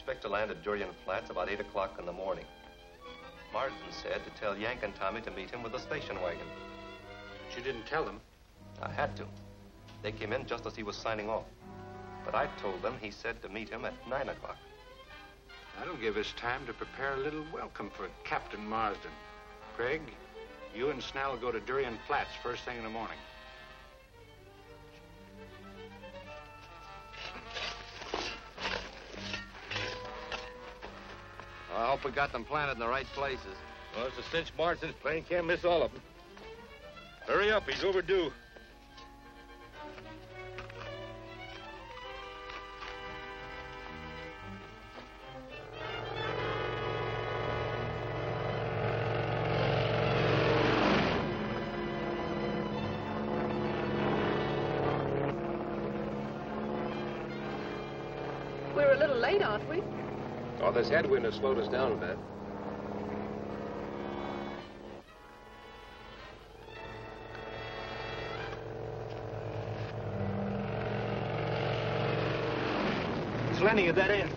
expect to land at Durian Flats about 8 o'clock in the morning. Marsden said to tell Yank and Tommy to meet him with the station wagon. But you didn't tell them. I had to. They came in just as he was signing off. But I told them he said to meet him at 9 o'clock. That'll give us time to prepare a little welcome for Captain Marsden. Craig, you and Snell go to Durian Flats first thing in the morning. I hope we got them planted in the right places. Well, it's a cinch Marsden's plane can't miss all of them. Hurry up, he's overdue. We're a little late, aren't we? Oh, this headwind has slowed us down a bit. It's landing at that end.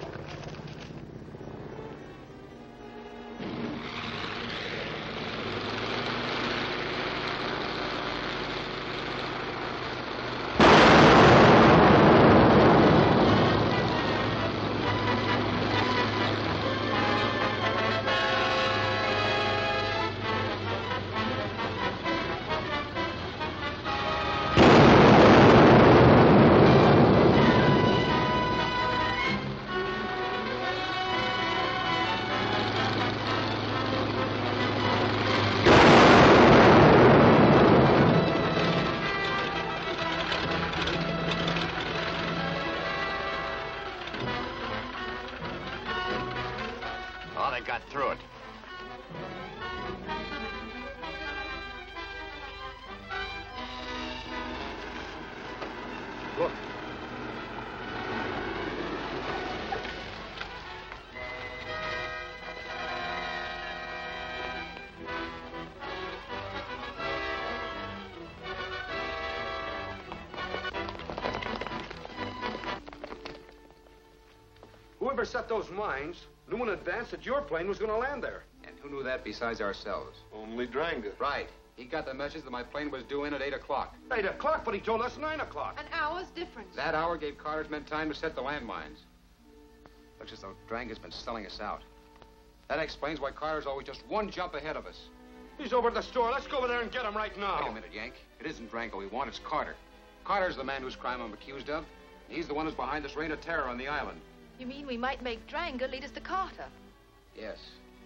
Whoever set those mines knew in advance that your plane was going to land there. And who knew that besides ourselves? Only Dranga. Right. He got the message that my plane was due in at 8 o'clock. Eight o'clock, but he told us nine o'clock. An hour's difference. That hour gave Carter's men time to set the landmines. Looks as though Dranga's been selling us out. That explains why Carter's always just one jump ahead of us. He's over at the store. Let's go over there and get him right now. Wait a minute, Yank. It isn't Dranga we want, it's Carter. Carter's the man whose crime I'm accused of. And he's the one who's behind this reign of terror on the island. You mean we might make Dranga lead us to Carter? Yes,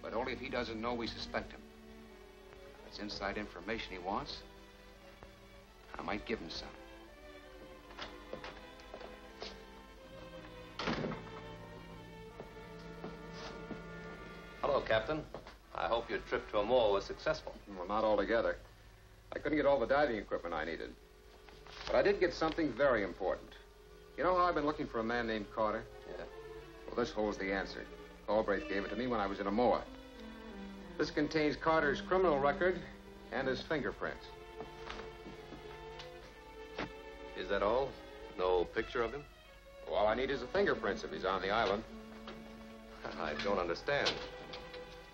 but only if he doesn't know we suspect him. If it's inside information he wants, I might give him some. Hello, Captain. I hope your trip to Amor was successful. Well, not altogether. I couldn't get all the diving equipment I needed. But I did get something very important. You know how I've been looking for a man named Carter? This holds the answer. Galbraith gave it to me when I was in Amoa. This contains Carter's criminal record and his fingerprints. Is that all? No picture of him? All I need is the fingerprints if he's on the island. I don't understand.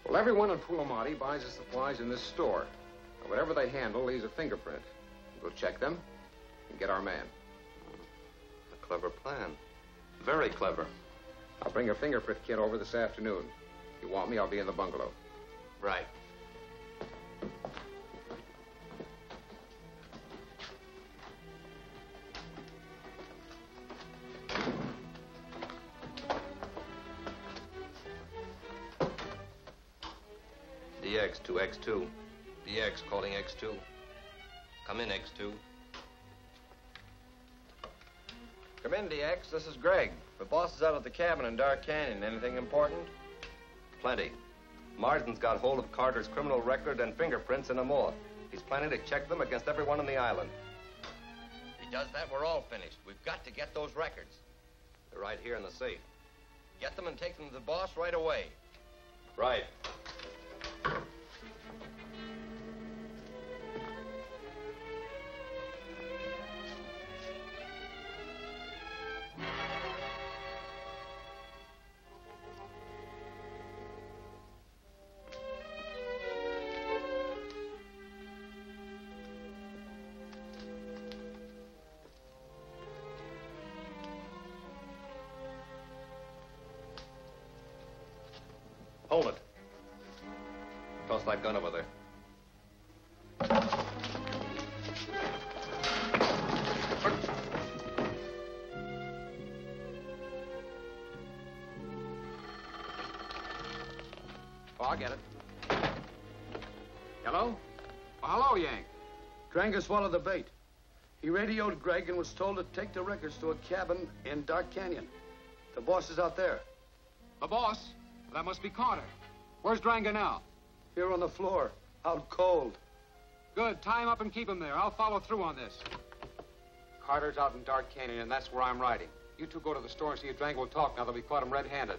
Well, everyone in Pulamati buys his supplies in this store. And whatever they handle leaves a fingerprint. We'll check them and get our man. A clever plan. Very clever. I'll bring a fingerprint kit over this afternoon. If you want me, I'll be in the bungalow. Right. DX to X2. DX calling X2. Come in, X2. Come in, This is Greg. The boss is out at the cabin in Dark Canyon. Anything important? Plenty. Marsden's got hold of Carter's criminal record and fingerprints in Amor. He's planning to check them against everyone on the island. If he does that, we're all finished. We've got to get those records. They're right here in the safe. Get them and take them to the boss right away. Right. Toss that gun over there. Oh, I'll get it. Hello? Oh, hello, Yank. Dranga swallowed the bait. He radioed Greg and was told to take the records to a cabin in Dark Canyon. The boss is out there, The boss? That must be Carter. Where's Dranga now? Here on the floor, out cold. Good. Tie him up and keep him there. I'll follow through on this. Carter's out in Dark Canyon, and that's where I'm riding. You two go to the store and see if Dranga will talk now that we caught him red-handed.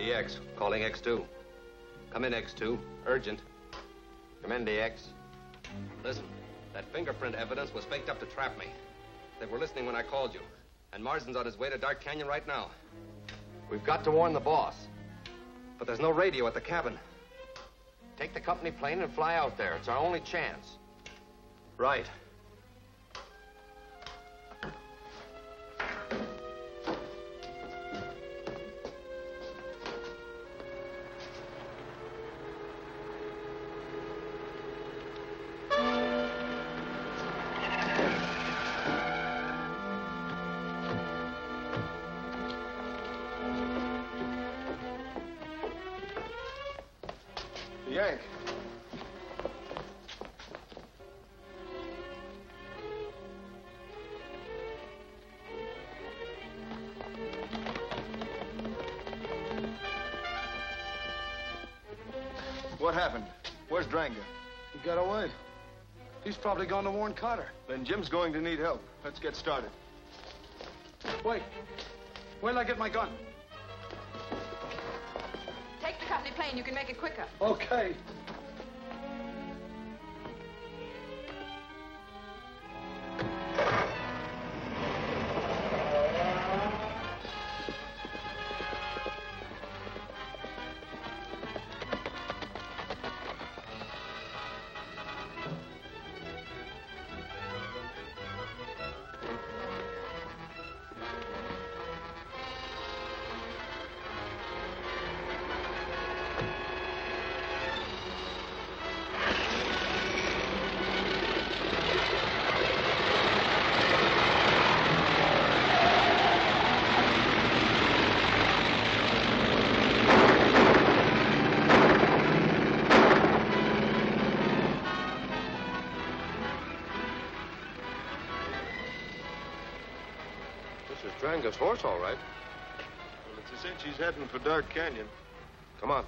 DX, calling X2. Come in, X2. Urgent. Come in, DX. Listen, that fingerprint evidence was faked up to trap me. They were listening when I called you. And Marsden's on his way to Dark Canyon right now. We've got to warn the boss. But there's no radio at the cabin. Take the company plane and fly out there. It's our only chance. Right. What happened? Where's Dranga? He got away. He's probably gone to warn Carter. Then Jim's going to need help. Let's get started. Wait. Wait till I get my gun. Take the company plane. You can make it quicker. Okay. his horse, all right. Well, it's a cinch he's heading for Dark Canyon. Come on.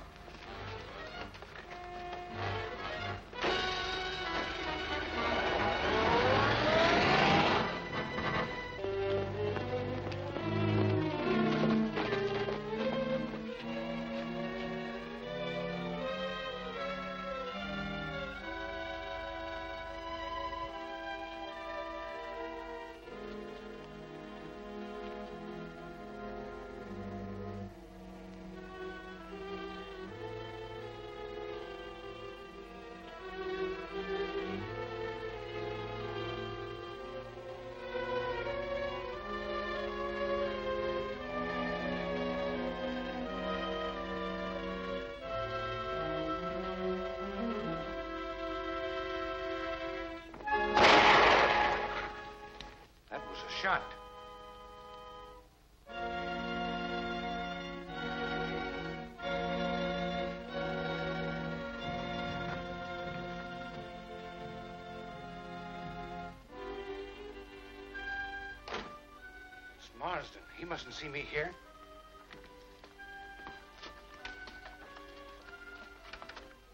Marsden. He mustn't see me here.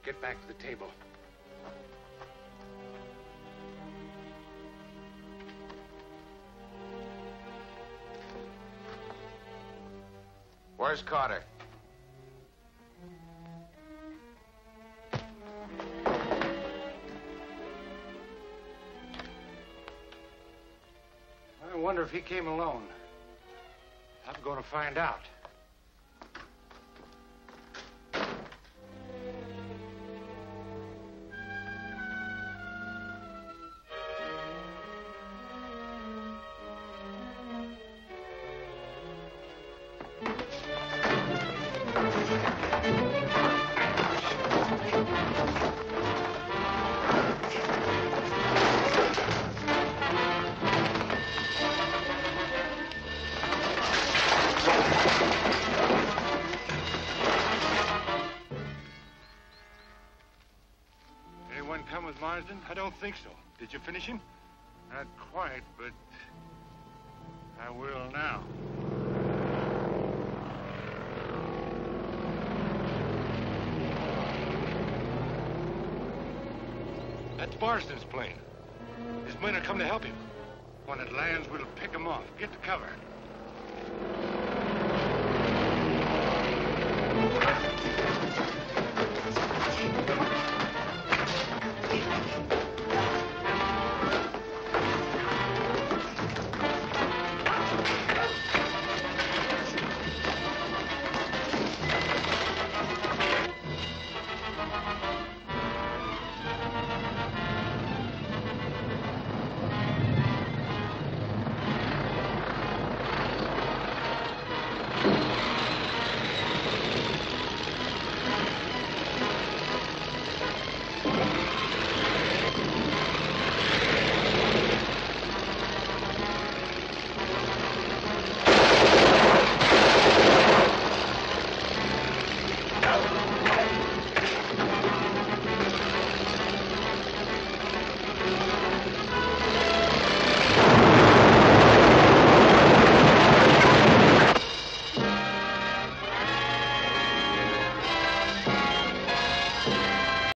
Get back to the table. Where's Carter? I wonder if he came alone. I'm going to find out. Don't think so. Did you finish him? Not quite, but I will now. That's Marsden's plane. His men are coming to help him. When it lands, we'll pick him off. Get to cover.